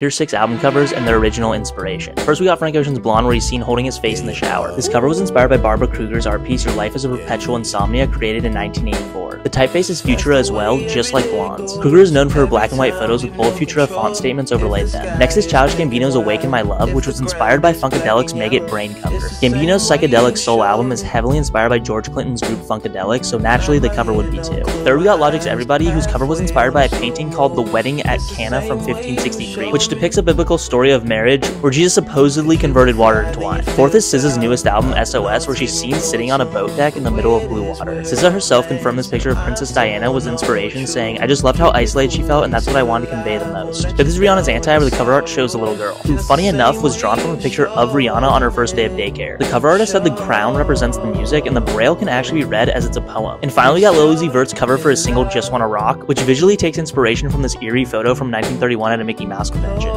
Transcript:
Here's six album covers and their original inspiration. First, we got Frank Ocean's Blonde, where he's seen holding his face in the shower. This cover was inspired by Barbara Kruger's art piece Your Life is a Perpetual Insomnia, created in 1984. The typeface is Futura as well, just like Blonde's. Kruger is known for her black and white photos with bold Futura font statements overlaid them. Next is Childish Gambino's Awaken My Love, which was inspired by Funkadelic's Maggot Brain cover. Gambino's psychedelic soul album is heavily inspired by George Clinton's group Funkadelic, so naturally the cover would be too. Third, we got Logic's Everybody, whose cover was inspired by a painting called The Wedding at Cana from 1563, which depicts a biblical story of marriage where Jesus supposedly converted water into wine. Fourth is SZA's newest album, SOS, where she's seen sitting on a boat deck in the middle of blue water. SZA herself confirmed this picture of Princess Diana was inspiration, saying, I just loved how isolated she felt and that's what I wanted to convey the most. Fifth is Rihanna's Anti, where the cover art shows a little girl, who, funny enough, was drawn from a picture of Rihanna on her first day of daycare. The cover artist said the crown represents the music and the braille can actually be read as it's a poem. And finally, we got Lil Uzi Vert's cover for his single Just Wanna Rock, which visually takes inspiration from this eerie photo from 1931 at a Mickey Mouse convention.